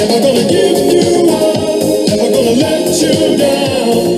Never gonna give you up, never gonna let you down.